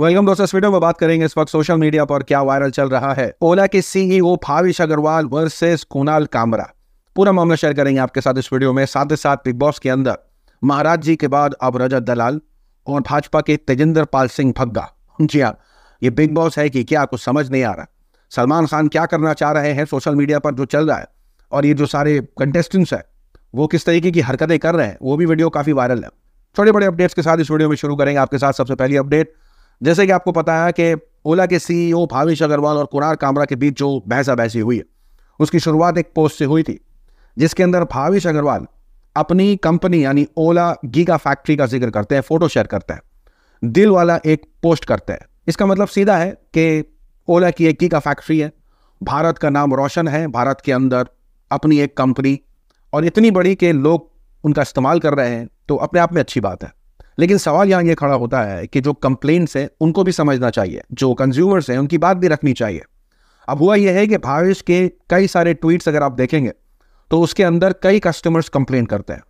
Welcome दोस्तों, इस video में बात करेंगे इस वक्त सोशल मीडिया पर क्या वायरल चल रहा है। ओला के सीईओ भाविश अग्रवाल वर्सेस कुणाल कामरा। पूरा मामला शेयर करेंगे आपके साथ इस वीडियो में। साथ ही साथ बिग बॉस के अंदर महाराज जी के बाद अब रजत दलाल और भाजपा के तेजेंद्र पाल सिंह भग्गा। जी हाँ ये बिग बॉस है कि क्या कुछ समझ नहीं आ रहा। सलमान खान क्या करना चाह रहे हैं सोशल मीडिया पर जो चल रहा है और ये जो सारे कंटेस्टेंट्स हैं, वो किस तरीके की हरकतें कर रहे हैं, वो भी वीडियो काफ़ी वायरल है। छोटे बड़े अपडेट्स के साथ इस वीडियो में शुरू करेंगे। आपके साथ सबसे पहली अपडेट जैसे कि आपको पता है कि ओला के सीईओ भावेश अग्रवाल और कुणाल कामरा के बीच जो बहसा बहसी हुई है उसकी शुरुआत एक पोस्ट से हुई थी, जिसके अंदर भावेश अग्रवाल अपनी कंपनी यानी ओला गीगा फैक्ट्री का ज़िक्र करते हैं, फ़ोटो शेयर करते हैं, दिल वाला एक पोस्ट करते हैं। इसका मतलब सीधा है कि ओला की एक गीगा फैक्ट्री है, भारत का नाम रोशन है, भारत के अंदर अपनी एक कंपनी, और इतनी बड़ी कि लोग उनका इस्तेमाल कर रहे हैं तो अपने आप में अच्छी बात है। लेकिन सवाल यहाँ ये खड़ा होता है कि जो कंप्लेंट्स हैं, उनको भी समझना चाहिए। जो कंज्यूमर्स हैं, उनकी बात भी रखनी चाहिए। अब हुआ यह है कि भावेश के कई सारे ट्वीट्स अगर आप देखेंगे तो उसके अंदर कई कस्टमर्स कंप्लेन करते हैं।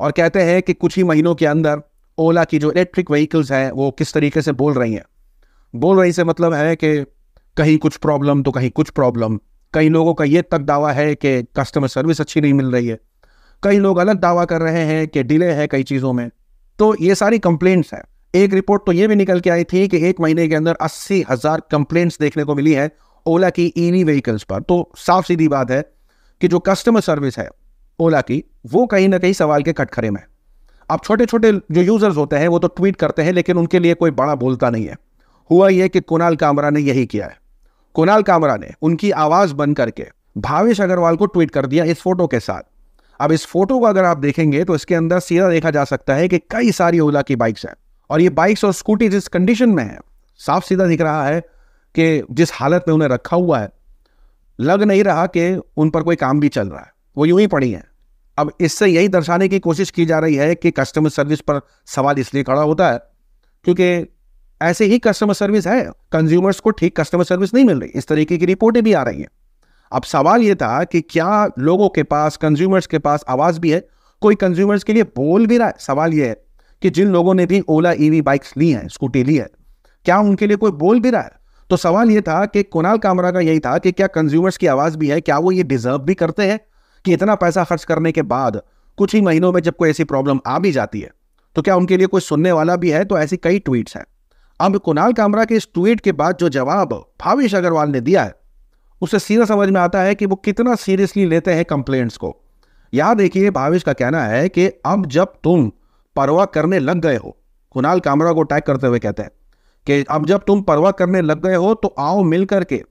और कहते हैं कि कुछ ही महीनों के अंदर ओला की जो इलेक्ट्रिक व्हीकल्स हैं, वो किस तरीके से बोल रही हैं। बोल रही से मतलब है कि कहीं कुछ प्रॉब्लम तो कहीं कुछ प्रॉब्लम कई लोगों का ये तक दावा है कि कस्टमर सर्विस अच्छी नहीं मिल रही है। कई लोग अलग दावा कर रहे हैं कि डिले है कई चीज़ों में। तो ये सारी कंप्लेंट्स हैं। एक रिपोर्ट तो ये भी निकल के आई थी कि एक महीने के अंदर अस्सी हज़ार कंप्लेंट्स देखने को मिली है ओला की ईवी व्हीकल्स पर। तो साफ़ सीधी बात है कि जो कस्टमर सर्विस है ओला की, वो कहीं ना कहीं सवाल के कटखरे में अब छोटे छोटे जो यूज़र्स होते हैं, वो तो ट्वीट करते हैं, लेकिन उनके लिए कोई बड़ा बोलता नहीं है। हुआ यह कि कुणाल कामरा ने यही किया है। कुणाल कामरा ने उनकी आवाज़ बन करके भावेश अग्रवाल को ट्वीट कर दिया इस फ़ोटो के साथ। अब इस फ़ोटो को अगर आप देखेंगे तो इसके अंदर सीधा देखा जा सकता है कि कई सारी ओला की बाइक्स हैं। और ये बाइक्स और स्कूटी जिस कंडीशन में है, साफ़ सीधा दिख रहा है कि जिस हालत में उन्हें रखा हुआ है, लग नहीं रहा कि उन पर कोई काम भी चल रहा है। वो यूँ ही पड़ी है। अब इससे यही दर्शाने की कोशिश की जा रही है कि कस्टमर सर्विस पर सवाल इसलिए खड़ा होता है, क्योंकि ऐसे ही कस्टमर सर्विस है। कंज्यूमर्स को ठीक कस्टमर सर्विस नहीं मिल रही। इस तरीके की रिपोर्टें भी आ रही हैं। अब सवाल ये था कि क्या लोगों के पास कंज्यूमर्स के पास आवाज़ भी है? कोई कंज्यूमर्स के लिए बोल भी रहा है? सवाल ये है कि जिन लोगों ने भी ओला ईवी बाइक्स ली हैं स्कूटी ली है, क्या उनके लिए कोई बोल भी रहा है? तो सवाल ये था कि कुणाल कामरा का यही था कि क्या कंज्यूमर्स की आवाज़ भी है? क्या वो ये डिजर्व भी करते हैं कि इतना पैसा खर्च करने के बाद कुछ ही महीनों में जब कोई ऐसी प्रॉब्लम आ भी जाती है तो क्या उनके लिए कोई सुनने वाला भी है? तो ऐसी कई ट्वीट्स हैं। अब कुणाल कामरा के इस ट्वीट के बाद जो जवाब भावेश अग्रवाल ने दिया है उससे सीधा समझ में आता है कि वो कितना सीरियसली लेते हैं कंप्लेंट्स को। याद देखिए भावेश का कहना है कि अब जब तुम परवाह करने लग गए हो, कुणाल कामरा को टैग करते हुए कहते हैं कि अब जब तुम परवाह करने लग गए हो तो आओ मिल करके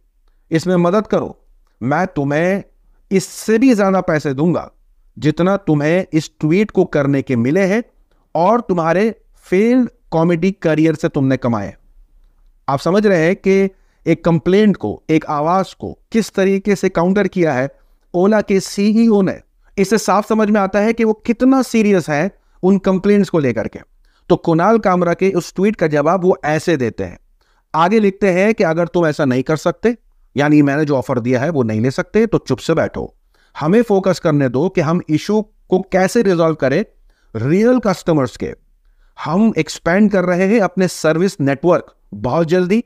इसमें मदद करो। मैं तुम्हें इससे भी ज़्यादा पैसे दूँगा जितना तुम्हें इस ट्वीट को करने के मिले हैं और तुम्हारे फेल्ड कॉमेडी करियर से तुमने कमाए आप समझ रहे हैं कि एक कंप्लेंट को, एक आवाज़ को किस तरीके से काउंटर किया है? ओला के सीईओ ने। इससे साफ़ समझ में आता है कि वो कितना सीरियस है उन कंप्लेंट्स को लेकर के। तो कुणाल कामरा के उस ट्वीट का जवाब वो ऐसे देते हैं। आगे लिखते हैं कि अगर तुम ऐसा नहीं कर सकते, यानी मैंने जो ऑफ़र दिया है वो नहीं ले सकते तो चुप से बैठो। हमें फोकस करने दो कि हम इशू को कैसे रिजॉल्व करें। रियल कस्टमर्स के। हम एक्सपेंड कर रहे हैं अपने सर्विस नेटवर्क बहुत जल्दी।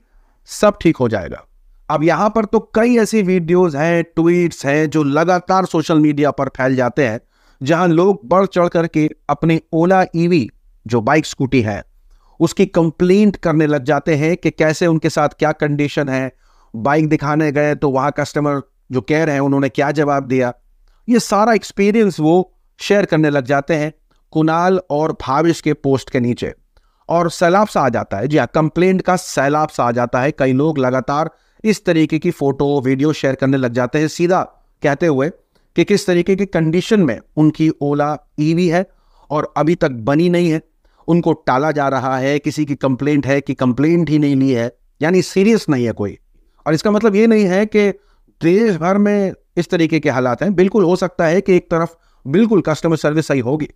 सब ठीक हो जाएगा। अब यहाँ पर तो कई ऐसी वीडियोस हैं, ट्वीट्स हैं, जो लगातार सोशल मीडिया पर फैल जाते हैं, जहाँ लोग बढ़ चढ़ करके अपने ओला ईवी, जो बाइक, स्कूटी है, उसकी कंप्लेंट करने लग जाते हैं कि कैसे उनके साथ क्या कंडीशन है, बाइक दिखाने गए तो वहाँ कस्टमर जो कह रहे हैं उन्होंने क्या जवाब दिया। ये सारा एक्सपीरियंस वो शेयर करने लग जाते हैं कुणाल और भाविश के पोस्ट के नीचे। और सैलाब सा आ जाता है। जी हाँ कंप्लेंट का सैलाब सा आ जाता है। कई लोग लगातार इस तरीके की फ़ोटो, वीडियो शेयर करने लग जाते हैं। सीधा कहते हुए कि किस तरीके की कंडीशन में उनकी ओला ईवी है और अभी तक बनी नहीं है। उनको टाला जा रहा है, किसी की कंप्लेंट है कि कंप्लेंट ही नहीं ली है, यानी सीरियस नहीं है कोई। और इसका मतलब ये नहीं है कि देश भर में इस तरीके के हालात हैं। बिल्कुल हो सकता है कि एक तरफ़ बिल्कुल कस्टमर सर्विस सही होगी।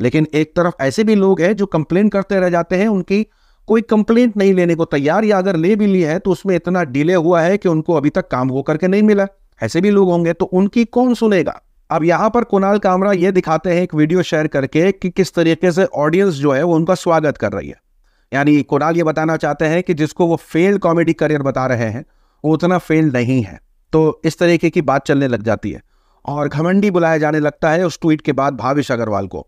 लेकिन एक तरफ़ ऐसे भी लोग हैं जो कंप्लेन करते रह जाते हैं, उनकी कोई कंप्लेंट नहीं लेने को तैयार, या अगर ले भी ली है तो उसमें इतना डिले हुआ है कि उनको अभी तक काम हो करके नहीं मिला। ऐसे भी लोग होंगे तो उनकी कौन सुनेगा? अब यहाँ पर कुणाल कामरा ये दिखाते हैं एक वीडियो शेयर करके कि किस तरीके से ऑडियंस जो है, वो उनका स्वागत कर रही है। यानी कुणाल ये बताना चाहते हैं कि जिसको वो फेल्ड कॉमेडी करियर बता रहे हैं, वो उतना फेल्ड नहीं है। तो इस तरीके की बात चलने लग जाती है। और घमंडी बुलाया जाने लगता है उस ट्वीट के बाद भाविश अग्रवाल को।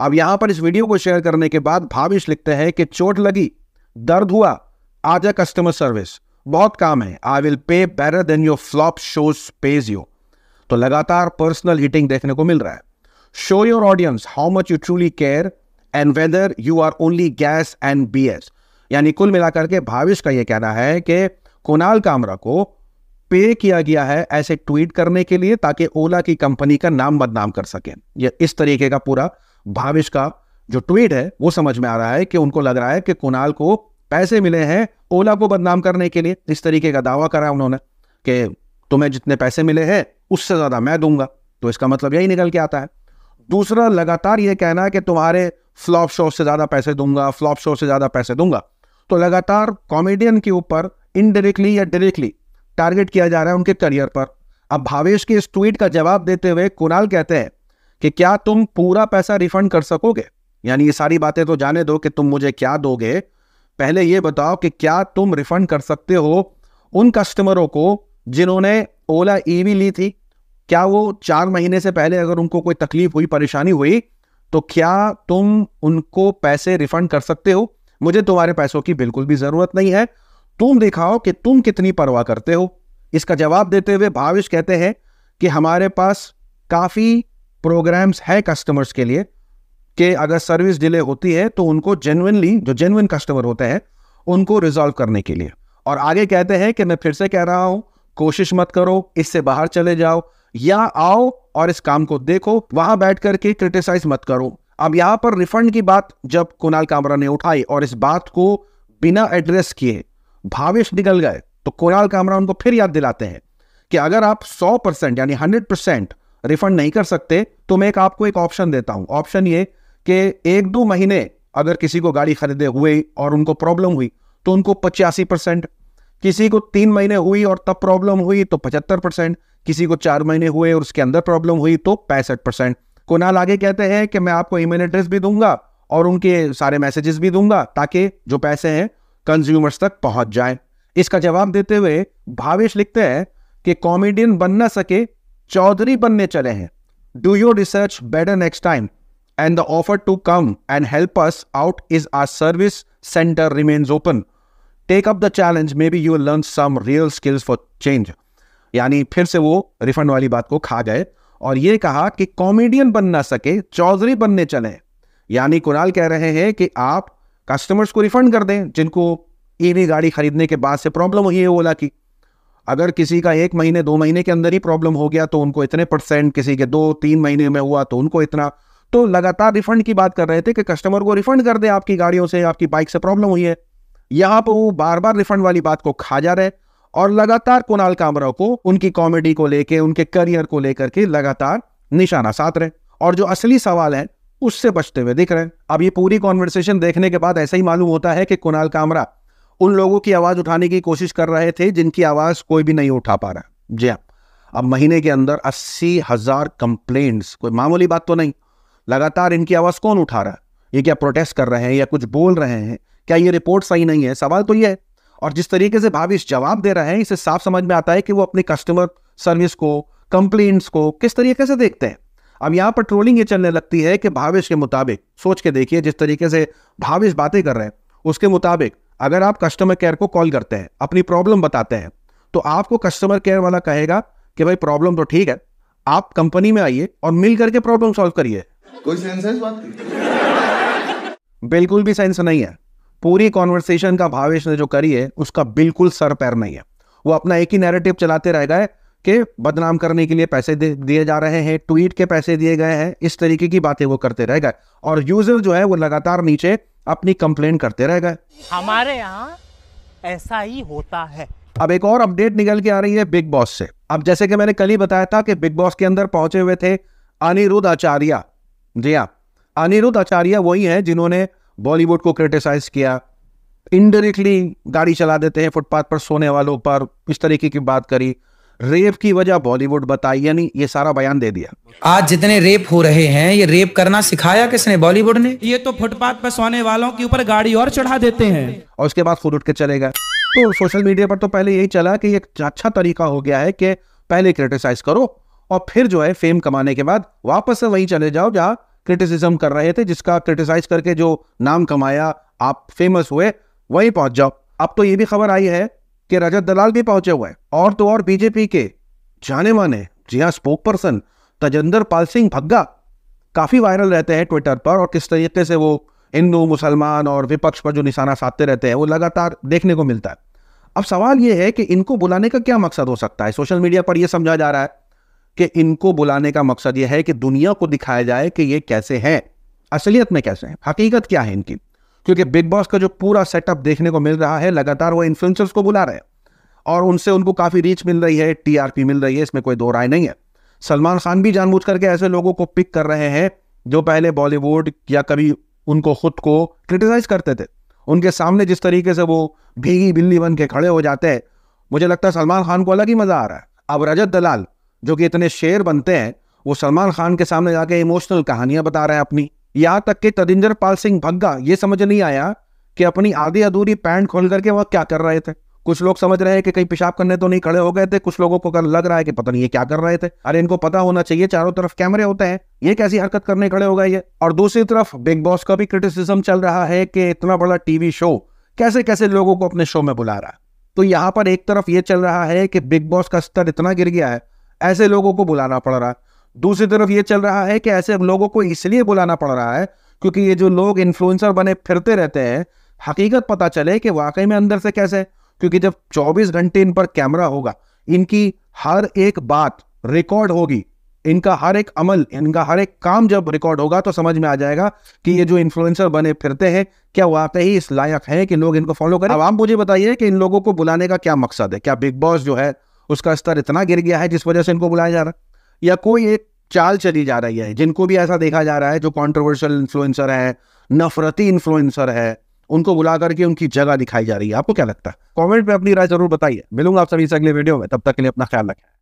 अब यहाँ पर इस वीडियो को शेयर करने के बाद भाविश लिखते हैं कि चोट लगी, दर्द हुआ, आज अ कस्टमर सर्विस बहुत काम है I will pay better than your flop shows pays you तो लगातार पर्सनल हिटिंग देखने को मिल रहा है। Show your audience how much you truly care and whether you are only gas and B S यानी कुल मिलाकर के भाविश का यह कहना है कि कुणाल कामरा को पे किया गया है ऐसे ट्वीट करने के लिए ताकि ओला की कंपनी का नाम बदनाम कर सके। ये इस तरीके का पूरा भाविश का जो ट्वीट है, वो समझ में आ रहा है कि उनको लग रहा है कि कुणाल को पैसे मिले हैं ओला को बदनाम करने के लिए। इस तरीके का दावा करा उन्होंने कि तुम्हें जितने पैसे मिले हैं, उससे ज़्यादा मैं दूँगा। तो इसका मतलब यही निकल के आता है। दूसरा लगातार ये कहना है कि तुम्हारे फ्लॉप शो से ज़्यादा पैसे दूँगा फ्लॉप शो से ज़्यादा पैसे दूँगा। तो लगातार कॉमेडियन के ऊपर इनडायरेक्टली या डायरेक्टली टारगेट किया जा रहा है उनके करियर पर। अब भावेश के इस ट्वीट का जवाब देते हुए कुणाल कहते हैं कि क्या तुम पूरा पैसा रिफंड कर सकोगे? यानी ये सारी बातें तो जाने दो कि तुम मुझे क्या दोगे। पहले ये बताओ कि क्या तुम रिफंड कर सकते हो उन कस्टमरों को जिन्होंने ओला ईवी ली थी? क्या वो चार महीने से पहले अगर उनको कोई तकलीफ़ हुई, परेशानी हुई तो क्या तुम उनको पैसे रिफंड कर सकते हो? मुझे तुम्हारे पैसों की बिल्कुल भी ज़रूरत नहीं है। तुम दिखाओ कि तुम कितनी परवाह करते हो। इसका जवाब देते हुए भाविश कहते हैं कि हमारे पास काफ़ी प्रोग्राम्स है कस्टमर्स के लिए कि अगर सर्विस डिले होती है तो उनको जेनुअनली जो जेनुअन कस्टमर होते हैं, उनको रिजॉल्व करने के लिए। और आगे कहते हैं कि मैं फिर से कह रहा हूँ, कोशिश मत करो, इससे बाहर चले जाओ, या आओ और इस काम को देखो, वहाँ बैठ करके क्रिटिसाइज मत करो। अब यहाँ पर रिफंड की बात जब कुणाल कामरा ने उठाई और इस बात को बिना एड्रेस किए भावेश निकल गए तो कुणाल कामरा उनको फिर याद दिलाते हैं कि अगर आप 100 परसेंट, यानी 100 परसेंट रिफंड नहीं कर सकते तो मैं एक आपको एक ऑप्शन देता हूँ। ऑप्शन ये कि एक दो महीने अगर किसी को गाड़ी खरीदे हुए और उनको प्रॉब्लम हुई तो उनको पचासी परसेंट। किसी को तीन महीने हुई और तब प्रॉब्लम हुई तो पचहत्तर परसेंट। किसी को चार महीने हुए और उसके अंदर प्रॉब्लम हुई तो पैंसठ परसेंट। कुनाल आगे कहते हैं कि मैं आपको ईमेल एड्रेस भी दूँगा और उनके सारे मैसेजेस भी दूँगा ताकि जो पैसे हैं कंज्यूमर्स तक पहुँच जाए। इसका जवाब देते हुए भावेश लिखते हैं कि कॉमेडियन बन ना सके चौधरी बनने चले हैं। Do your research better next time and the offer to come and help us out is our service center remains open take up the challenge maybe you learn some real skills for change यानी फिर से वो refund वाली बात को खा गए और ये कहा कि कॉमेडियन बन ना सके, चौधरी बनने चले। यानी कुणाल कह रहे हैं कि आप कस्टमर्स को रिफंड कर दें, जिनको ईवी गाड़ी खरीदने के बाद से प्रॉब्लम हुई है ओला की। अगर किसी का एक महीने, दो महीने के अंदर ही प्रॉब्लम हो गया तो उनको इतने परसेंट किसी के दो, तीन महीने में हुआ तो उनको इतना। तो लगातार रिफंड की बात कर रहे थे कि कस्टमर को रिफंड कर दे आपकी गाड़ियों से, आपकी बाइक से प्रॉब्लम हुई है। यहाँ पर वो बार बार रिफंड वाली बात को खा जा रहे और लगातार कुणाल कामरा को, उनकी कॉमेडी को लेके, उनके करियर को लेकर के लगातार निशाना साध रहे और जो असली सवाल है, उससे बचते हुए दिख रहे हैं। अब ये पूरी कॉन्वर्सेशन देखने के बाद ऐसा ही मालूम होता है कि कुणाल कामरा उन लोगों की आवाज़ उठाने की कोशिश कर रहे थे जिनकी आवाज़ कोई भी नहीं उठा पा रहा जी हाँ। अब महीने के अंदर अस्सी हज़ार कंप्लेंट्स कोई मामूली बात तो नहीं। लगातार इनकी आवाज़ कौन उठा रहा है? ये क्या प्रोटेस्ट कर रहे हैं या कुछ बोल रहे हैं? क्या ये रिपोर्ट सही नहीं है? सवाल तो ये है। और जिस तरीके से भाविश जवाब दे रहे हैं, इसे साफ़ समझ में आता है कि वो अपनी कस्टमर सर्विस को कंप्लेंट्स को किस तरीके से देखते हैं। अब यहाँ पर ट्रोलिंग ये चलने लगती है कि भावेश के मुताबिक, सोच के देखिए जिस तरीके से भावेश बातें कर रहे हैं, उसके मुताबिक अगर आप कस्टमर केयर को कॉल करते हैं अपनी प्रॉब्लम बताते हैं तो आपको कस्टमर केयर वाला कहेगा कि भाई प्रॉब्लम तो ठीक है आप कंपनी में आइए और मिल करके प्रॉब्लम सॉल्व करिए। कोई सेंस है इस बात की? बिल्कुल भी सेंस नहीं है। पूरी कॉन्वर्सेशन का भावेश ने जो करी है उसका बिल्कुल सर पैर नहीं है। वो अपना एक ही नैरेटिव चलाते रह गए के बदनाम करने के लिए पैसे दिए जा रहे हैं ट्वीट के पैसे दिए गए हैं इस तरीके की बातें वो करते रह गए। और यूज़र जो है वो लगातार नीचे अपनी कंप्लेन करते रह गए। हमारे यहाँ ऐसा ही होता है। अब एक और अपडेट निकल के आ रही है बिग बॉस से। अब जैसे कि मैंने कल ही बताया था कि बिग बॉस के अंदर पहुँचे हुए थे अनिरुद्ध आचार्य। जी हाँ अनिरुद्ध आचार्य वही है जिन्होंने बॉलीवुड को क्रिटिसाइज किया। इनडायरेक्टली गाड़ी चला देते हैं फुटपाथ पर सोने वालों पर इस तरीके की बात करी। रेप की वजह बॉलीवुड बताई यानी ये सारा बयान दे दिया। आज जितने रेप हो रहे हैं ये रेप करना सिखाया किसने? बॉलीवुड ने? ये तो फुटपाथ पर सोने वालों के ऊपर गाड़ी और चढ़ा देते हैं। और उसके बाद खुद उठ के चले गए। तो सोशल मीडिया पर तो पहले यही चला कि एक अच्छा तरीका हो गया है कि पहले क्रिटिसाइज करो और फिर जो है फेम कमाने के बाद वापस से वहीं चले जाओ जहाँ क्रिटिसिज्म कर रहे थे जिसका क्रिटिसाइज करके जो नाम कमाया आप फ़ेमस हुए वहीं पहुँच जाओ। अब तो ये भी खबर आई है कि रजत दलाल भी पहुँचे हुए और तो और बीजेपी के जाने माने जी हाँ स्पोक पर्सन तजेंद्र पाल सिंह भग्गा काफ़ी वायरल रहते हैं ट्विटर पर और किस तरीके से वो हिंदू, मुसलमान और विपक्ष पर जो निशाना साधते रहते हैं, वो लगातार देखने को मिलता है। अब सवाल ये है कि इनको बुलाने का क्या मकसद हो सकता है? सोशल मीडिया पर यह समझा जा रहा है कि इनको बुलाने का मकसद यह है कि दुनिया को दिखाया जाए कि ये कैसे हैं, असलियत में कैसे हैं, हकीकत क्या है इनकी? क्योंकि बिग बॉस का जो पूरा सेटअप देखने को मिल रहा है, लगातार वो इन्फ्लुएंसर्स को बुला रहे हैं। और उनसे उनको काफ़ी रीच मिल रही है टीआरपी मिल रही है, इसमें कोई दो राय नहीं है। सलमान खान भी जानबूझ करके ऐसे लोगों को पिक कर रहे हैं, जो पहले बॉलीवुड या कभी उनको खुद को क्रिटिसाइज करते थे। उनके सामने जिस तरीके से वो भीगी बिल्ली बन के खड़े हो जाते हैं, मुझे लगता है सलमान खान को अलग ही मज़ा आ रहा है। अब रजत दलाल, जो कि इतने शेर बनते हैं, वो सलमान खान के सामने जाके इमोशनल कहानियाँ बता रहे हैं अपनी। यहाँ तक कि तदिंदर पाल सिंह भग्गा, ये समझ नहीं आया कि अपनी आधी अधूरी पैंट खोल करके वह क्या कर रहे थे। कुछ लोग समझ रहे हैं कि कहीं पेशाब करने तो नहीं खड़े हो गए थे, कुछ लोगों को लग रहा है कि पता नहीं ये क्या कर रहे थे। अरे, इनको पता होना चाहिए, चारों तरफ़ कैमरे होते हैं, ये कैसी हरकत करने खड़े हो गए ये। और दूसरी तरफ़ बिग बॉस का भी क्रिटिसिज्म चल रहा है कि इतना बड़ा टीवी शो कैसे कैसे लोगों को अपने शो में बुला रहा है। तो यहाँ पर एक तरफ़ ये चल रहा है कि बिग बॉस का स्तर इतना गिर गया है, ऐसे लोगों को बुलाना पड़ रहा है। दूसरी तरफ़ ये चल रहा है कि ऐसे लोगों को इसलिए बुलाना पड़ रहा है क्योंकि ये जो लोग इन्फ्लुएंसर बने, फिरते रहते हैं, हकीकत पता चले कि वाकई में अंदर से कैसे? क्योंकि जब 24 घंटे इन पर कैमरा होगा, इनकी हर एक बात रिकॉर्ड होगी, इनका हर एक अमल, इनका हर एक काम जब रिकॉर्ड होगा तो समझ में आ जाएगा कि ये जो इन्फ्लुएंसर बने, फिरते हैं, क्या वाकई इस लायक है कि लोग इनको फॉलो करें? अब आप मुझे बताइए कि इन लोगों को बुलाने का क्या मकसद है? क्या बिग बॉस जो है, उसका स्तर इतना गिर गया है जिस वजह से इनको बुलाया जा रहा है? या कोई एक चाल चली जा रही है, जिनको भी ऐसा देखा जा रहा है, जो कॉन्ट्रोवर्शियल इन्फ्लुएंसर है, नफरती इन्फ्लुएंसर है, उनको बुला करके उनकी जगह दिखाई जा रही है। आपको क्या लगता है? कमेंट में अपनी राय ज़रूर बताइए। मिलूँगा आप सभी से अगले वीडियो में। तब तक के लिए अपना ख्याल रखें।